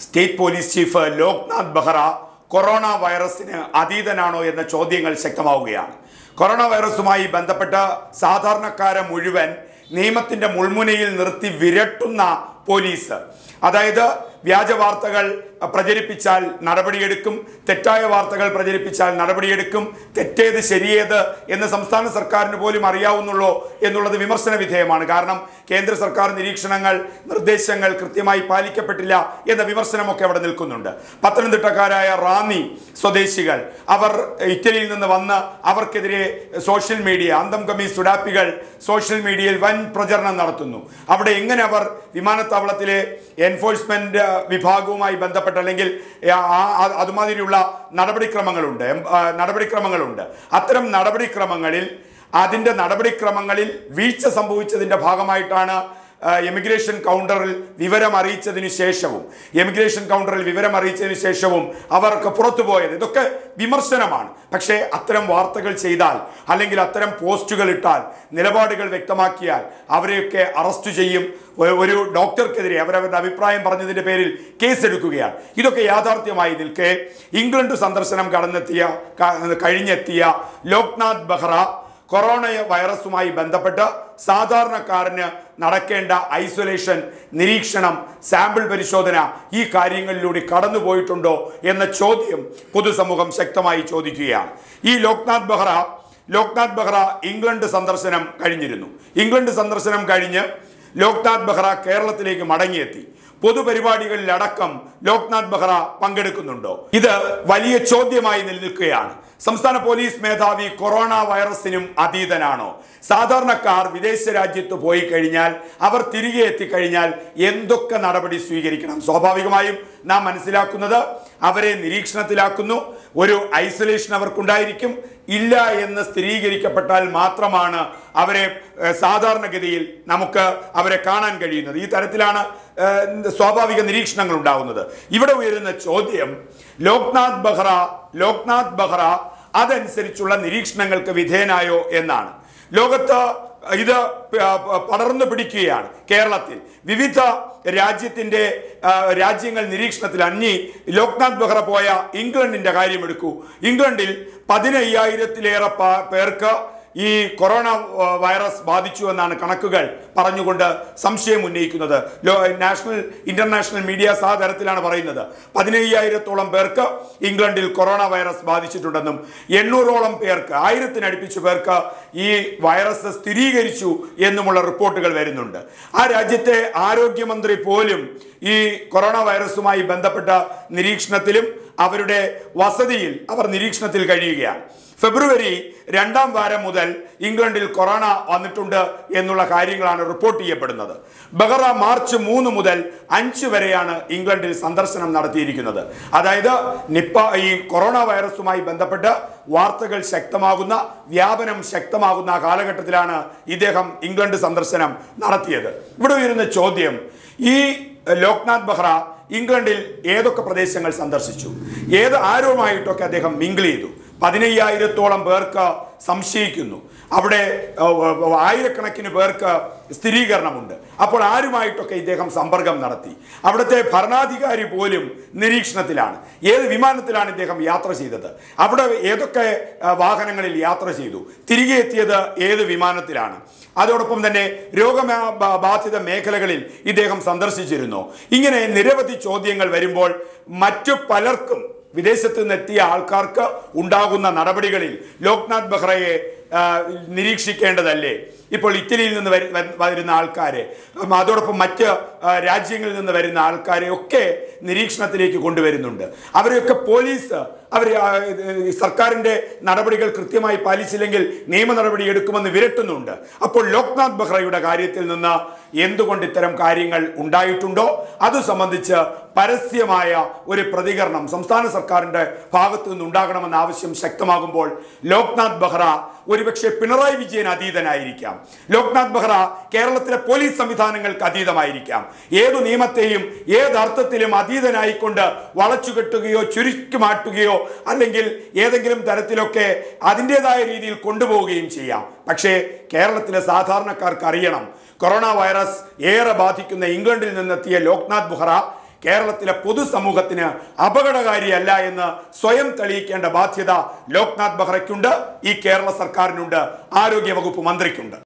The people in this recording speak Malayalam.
State police chief Loknath Behera corona വൈറസിന് അതീതനാണോ എന്ന ചോദ്യങ്ങൾ ശക്തമാവുകയാണ്. കൊറോണ വൈറസുമായി ബന്ധപ്പെട്ട സാധാരണക്കാരെ മുഴുവൻ നിയമത്തിന്റെ മുൾമുനയിൽ നിർത്തി വിരട്ടുന്ന പോലീസ്. അതായത് വ്യാജ വാർത്തകൾ പ്രചരിപ്പിച്ചാൽ നടപടിയെടുക്കും തെറ്റായ വാർത്തകൾ പ്രചരിപ്പിച്ചാൽ നടപടിയെടുക്കും തെറ്റേത് ശരിയേത് എന്ന് സംസ്ഥാന സർക്കാരിന് പോലും അറിയാവുന്നുള്ളൂ എന്നുള്ളത് വിമർശന വിധേയമാണ്. കാരണം കേന്ദ്ര സർക്കാർ നിരീക്ഷണങ്ങൾ നിർദ്ദേശങ്ങൾ കൃത്യമായി പാലിക്കപ്പെട്ടില്ല എന്ന വിമർശനമൊക്കെ അവിടെ നിൽക്കുന്നുണ്ട്. പത്തനംതിട്ടക്കാരായ റാന്നി സ്വദേശികൾ അവർ ഇറ്റലിയിൽ നിന്ന് വന്ന് അവർക്കെതിരെ സോഷ്യൽ മീഡിയ അന്തം കമ്മി സുഡാപ്പികൾ സോഷ്യൽ മീഡിയയിൽ വൻ പ്രചരണം നടത്തുന്നു. അവിടെ എങ്ങനെ അവർ വിമാനത്താവളത്തിലെ എൻഫോഴ്സ്മെന്റ് വിഭാഗവുമായി ബന്ധപ്പെട്ട് അല്ലെങ്കിൽ അതുമാതിരിയുള്ള നടപടിക്രമങ്ങളുണ്ട്. നടപടിക്രമങ്ങളുണ്ട്. അത്തരം നടപടിക്രമങ്ങളിൽ അതിന്റെ നടപടിക്രമങ്ങളിൽ വീഴ്ച സംഭവിച്ചതിന്റെ ഭാഗമായിട്ടാണ് എമിഗ്രേഷൻ കൗണ്ടറിൽ വിവരം അറിയിച്ചതിന് ശേഷവും എമിഗ്രേഷൻ കൗണ്ടറിൽ വിവരം അറിയിച്ചതിന് ശേഷവും അവർക്ക് പുറത്തു പോയത് ഇതൊക്കെ വിമർശനമാണ്. പക്ഷേ അത്തരം വാർത്തകൾ ചെയ്താൽ അല്ലെങ്കിൽ അത്തരം പോസ്റ്റുകൾ ഇട്ടാൽ നിലപാടുകൾ വ്യക്തമാക്കിയാൽ അവരെയൊക്കെ അറസ്റ്റ് ചെയ്യും. ഒരു ഡോക്ടർക്കെതിരെ അവരവരുടെ അഭിപ്രായം പറഞ്ഞതിന്റെ പേരിൽ കേസെടുക്കുകയാണ്. ഇതൊക്കെ യാഥാർത്ഥ്യമായി നിൽക്കെ ഇംഗ്ലണ്ട് സന്ദർശനം കടന്നെത്തിയ കഴിഞ്ഞെത്തിയ ലോക്നാഥ് ബെഹ്റ കൊറോണ വൈറസുമായി ബന്ധപ്പെട്ട് സാധാരണക്കാരന് നടക്കേണ്ട ഐസൊലേഷൻ നിരീക്ഷണം സാമ്പിൾ പരിശോധന ഈ കാര്യങ്ങളിലൂടെ കടന്നുപോയിട്ടുണ്ടോ എന്ന ചോദ്യം പൊതുസമൂഹം ശക്തമായി ചോദിക്കുകയാണ്. ഈ ലോക്നാഥ് ബെഹ്റ ലോക്നാഥ് ബെഹ്റ ഇംഗ്ലണ്ട് സന്ദർശനം കഴിഞ്ഞിരുന്നു. ഇംഗ്ലണ്ട് സന്ദർശനം കഴിഞ്ഞ് ലോക്നാഥ് ബെഹ്റ കേരളത്തിലേക്ക് മടങ്ങിയെത്തി. പൊതുപരിപാടികളിലടക്കം ലോക്നാഥ് ബെഹ്റ പങ്കെടുക്കുന്നുണ്ടോ? ഇത് വലിയ ചോദ്യമായി നിലനിൽക്കുകയാണ്. സംസ്ഥാന പോലീസ് മേധാവി കൊറോണ വൈറസിനും അതീതനാണോ? സാധാരണക്കാർ വിദേശ രാജ്യത്ത് പോയി കഴിഞ്ഞാൽ അവർ തിരികെ എത്തിക്കഴിഞ്ഞാൽ എന്തൊക്കെ നടപടി സ്വീകരിക്കണം? സ്വാഭാവികമായും നാം മനസ്സിലാക്കുന്നത് അവരെ നിരീക്ഷണത്തിലാക്കുന്നു. ഒരു ഐസൊലേഷൻ അവർക്കുണ്ടായിരിക്കും. ഇല്ല എന്ന് സ്ഥിരീകരിക്കപ്പെട്ടാൽ മാത്രമാണ് അവരെ സാധാരണഗതിയിൽ നമുക്ക് അവരെ കാണാൻ കഴിയുന്നത്. ഈ തരത്തിലാണ് സ്വാഭാവിക നിരീക്ഷണങ്ങൾ ഉണ്ടാകുന്നത് ഇവിടെ ഉയരുന്ന ചോദ്യം ലോക്നാഥ് ബെഹ്റ ലോക്നാഥ് ബെഹ്റ അതനുസരിച്ചുള്ള നിരീക്ഷണങ്ങൾക്ക് വിധേയനായോ എന്നാണ്. ലോകത്ത് ഇത് പടർന്നു പിടിക്കുകയാണ് കേരളത്തിൽ. വിവിധ രാജ്യത്തിന്റെ രാജ്യങ്ങൾ നിരീക്ഷണത്തിൽ അഞ്ഞി ലോക്നാഥ് ബെഹ്റ പോയ ഇംഗ്ലണ്ടിന്റെ കാര്യമെടുക്കൂ ഇംഗ്ലണ്ടിൽ പതിനയ്യായിരത്തിലേറെ പേർക്ക് ഈ കൊറോണ വൈറസ് ബാധിച്ചു എന്നാണ് കണക്കുകൾ പറഞ്ഞുകൊണ്ട് സംശയം ഉന്നയിക്കുന്നത്. നാഷണൽ ഇന്റർനാഷണൽ മീഡിയ ആ തരത്തിലാണ് പറയുന്നത്. പതിനയ്യായിരത്തോളം പേർക്ക് ഇംഗ്ലണ്ടിൽ കൊറോണ വൈറസ് ബാധിച്ചിട്ടുണ്ടെന്നും എണ്ണൂറോളം പേർക്ക് ആയിരത്തിനടുപ്പിച്ച് പേർക്ക് ഈ വൈറസ് സ്ഥിരീകരിച്ചു എന്നുമുള്ള റിപ്പോർട്ടുകൾ വരുന്നുണ്ട്. ആ രാജ്യത്തെ ആരോഗ്യമന്ത്രി പോലും ഈ കൊറോണ വൈറസുമായി ബന്ധപ്പെട്ട നിരീക്ഷണത്തിലും അവരുടെ വസതിയിൽ അവർ നിരീക്ഷണത്തിൽ കഴിയുകയാണ്. ഫെബ്രുവരി രണ്ടാം വാരം മുതൽ ഇംഗ്ലണ്ടിൽ കൊറോണ വന്നിട്ടുണ്ട് എന്നുള്ള കാര്യങ്ങളാണ് റിപ്പോർട്ട് ചെയ്യപ്പെടുന്നത്. ബഹറ മാർച്ച് മൂന്ന് മുതൽ അഞ്ച് വരെയാണ് ഇംഗ്ലണ്ടിൽ സന്ദർശനം നടത്തിയിരിക്കുന്നത്. അതായത് നിപ്പ ഈ കൊറോണ വൈറസുമായി ബന്ധപ്പെട്ട് വാർത്തകൾ ശക്തമാകുന്ന വ്യാപനം ശക്തമാകുന്ന കാലഘട്ടത്തിലാണ് ഇദ്ദേഹം ഇംഗ്ലണ്ട് സന്ദർശനം നടത്തിയത്. ഇവിടെ ഉയരുന്ന ചോദ്യം ഈ ലോക്നാഥ് ബെഹ്റ ഇംഗ്ലണ്ടിൽ ഏതൊക്കെ പ്രദേശങ്ങൾ സന്ദർശിച്ചു? ഏത് ആരുമായിട്ടൊക്കെ അദ്ദേഹം മിങ്കിൾ ചെയ്തു? പതിനയ്യായിരത്തോളം പേർക്ക് സംശയിക്കുന്നു. അവിടെ ആയിരക്കണക്കിന് പേർക്ക് സ്ഥിരീകരണമുണ്ട്. അപ്പോൾ ആരുമായിട്ടൊക്കെ ഇദ്ദേഹം സമ്പർക്കം നടത്തി? അവിടുത്തെ ഭരണാധികാരി പോലും നിരീക്ഷണത്തിലാണ്. ഏത് വിമാനത്തിലാണ് ഇദ്ദേഹം യാത്ര ചെയ്തത്? അവിടെ ഏതൊക്കെ വാഹനങ്ങളിൽ യാത്ര ചെയ്തു? തിരികെ എത്തിയത് ഏത് വിമാനത്തിലാണ്? അതോടൊപ്പം തന്നെ രോഗബാധിത മേഖലകളിൽ ഇദ്ദേഹം സന്ദർശിച്ചിരുന്നു. ഇങ്ങനെ നിരവധി ചോദ്യങ്ങൾ വരുമ്പോൾ മറ്റു പലർക്കും വിദേശത്ത് നിന്ന് എത്തിയ ആൾക്കാർക്ക് ഉണ്ടാകുന്ന നടപടികളിൽ ലോക്നാഥ് ബെഹ്റയെ നിരീക്ഷിക്കേണ്ടതല്ലേ? ഇപ്പോൾ ഇറ്റലിയിൽ നിന്ന് വരു- വരു- വരുന്ന ആൾക്കാരെ അതോടൊപ്പം മറ്റ് രാജ്യങ്ങളിൽ നിന്ന് വരുന്ന ആൾക്കാരെ ഒക്കെ നിരീക്ഷണത്തിലേക്ക് കൊണ്ടുവരുന്നുണ്ട്. അവരെയൊക്കെ പോലീസ് അവർ സർക്കാരിന്റെ നടപടികൾ കൃത്യമായി പാലിച്ചില്ലെങ്കിൽ നിയമ നടപടി എടുക്കുമെന്ന് വിരട്ടുന്നുണ്ട്. അപ്പോൾ ലോക്നാഥ് ബെഹ്റയുടെ കാര്യത്തിൽ നിന്ന് എന്തുകൊണ്ട് ഇത്തരം കാര്യങ്ങൾ ഉണ്ടായിട്ടുണ്ടോ? അത് സംബന്ധിച്ച് പരസ്യമായ ഒരു പ്രതികരണം സംസ്ഥാന സർക്കാരിന്റെ ഭാഗത്തു നിന്നുണ്ടാകണമെന്ന ആവശ്യം ശക്തമാകുമ്പോൾ ലോക്നാഥ് ബെഹ്റ ഒരുപക്ഷെ പിണറായി വിജയൻ അതീതനായിരിക്കാം. ലോക്നാഥ് ബെഹ്റ കേരളത്തിലെ പോലീസ് സംവിധാനങ്ങൾക്ക് അതീതമായിരിക്കാം. ഏതു നിയമത്തെയും അർത്ഥത്തിലും അതീതനായിക്കൊണ്ട് വളച്ചുകെട്ടുകയോ ചുരുക്കി മാറ്റുകയോ അല്ലെങ്കിൽ ഏതെങ്കിലും തരത്തിലൊക്കെ അതിന്റെതായ രീതിയിൽ കൊണ്ടുപോവുകയും ചെയ്യാം. പക്ഷേ കേരളത്തിലെ സാധാരണക്കാർക്ക് അറിയണം കൊറോണ വൈറസ് ഏറെ ബാധിക്കുന്ന ഇംഗ്ലണ്ടിൽ നിന്നെത്തിയ ലോക്നാഥ് ബുഹ്റ കേരളത്തിലെ പൊതുസമൂഹത്തിന് അപകടകാരിയല്ല എന്ന് സ്വയം തെളിയിക്കേണ്ട ബാധ്യത ലോക്നാഥ് ബെഹ്റയ്ക്കുണ്ട് ഈ കേരള സർക്കാരിനുണ്ട് ആരോഗ്യ വകുപ്പ് മന്ത്രിക്കുണ്ട്.